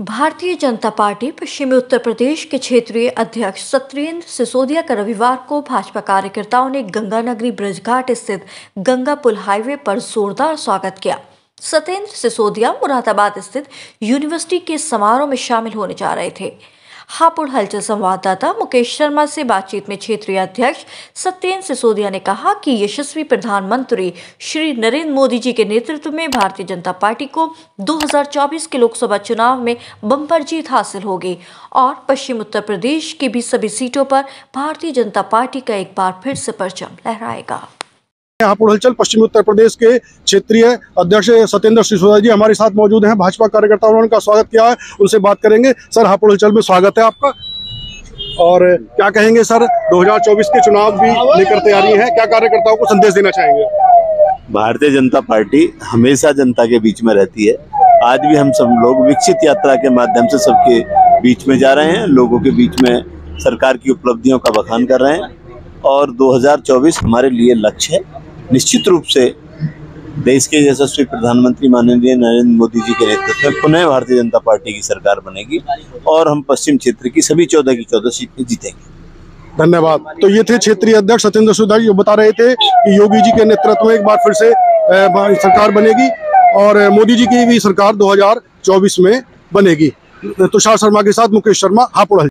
Bharatiya Janata party पश्चिमी उत्तर प्रदेश के क्षेत्रीय अध्यक्ष सत्येंद्र सिसोदिया का रविवार को भाजपा कार्यकर्ताओं ने गंगानगरी ब्रजघाट स्थित गंगा पुल हाईवे पर जोरदार स्वागत किया। सत्येंद्र सिसोदिया मुरादाबाद स्थित यूनिवर्सिटी के समारोह में शामिल होने जा रहे थे। हापुड़ हलचल संवाददाता मुकेश शर्मा से बातचीत में क्षेत्रीय अध्यक्ष सत्येंद्र सिसोदिया ने कहा कि यशस्वी प्रधानमंत्री श्री नरेंद्र मोदी जी के नेतृत्व में भारतीय जनता पार्टी को 2024 के लोकसभा चुनाव में बम्पर जीत हासिल होगी और पश्चिम उत्तर प्रदेश की भी सभी सीटों पर भारतीय जनता पार्टी का एक बार फिर से परचम लहराएगा। हापुड़ हलचल पश्चिमी उत्तर प्रदेश के क्षेत्रीय अध्यक्ष सत्येंद्र सिसोदिया जी हमारे साथ मौजूद हैं। भाजपा कार्यकर्ता उन्होंने उनका स्वागत किया है। उनसे बात करेंगे। सर हापुड़ हलचल में स्वागत है आपका। और क्या कहेंगे सर 2024 के चुनाव भी लेकर तैयारी है। क्या कार्यकर्ताओं को संदेश देना चाहेंगे भारतीय जनता पार्टी हमेशा जनता के बीच में रहती है। आज भी हम सब लोग विकसित यात्रा के माध्यम से सबके बीच में जा रहे हैं। लोगों के बीच में सरकार की उपलब्धियों का बखान कर रहे हैं। और 2024 हमारे लिए लक्ष्य है। निश्चित रूप से देश के यशस्वी प्रधानमंत्री माननीय नरेंद्र मोदी जी के नेतृत्व में पुनः भारतीय जनता पार्टी की सरकार बनेगी और हम पश्चिम क्षेत्र की सभी चौदह की चौदह सीटें जीतेंगे। धन्यवाद। तो ये थे क्षेत्रीय अध्यक्ष सत्येंद्र सुधा जी बता रहे थे कि योगी जी के नेतृत्व में एक बार फिर से सरकार बनेगी और मोदी जी की भी सरकार 2024 में बनेगी। तुषार शर्मा के साथ मुकेश शर्मा, हापुड़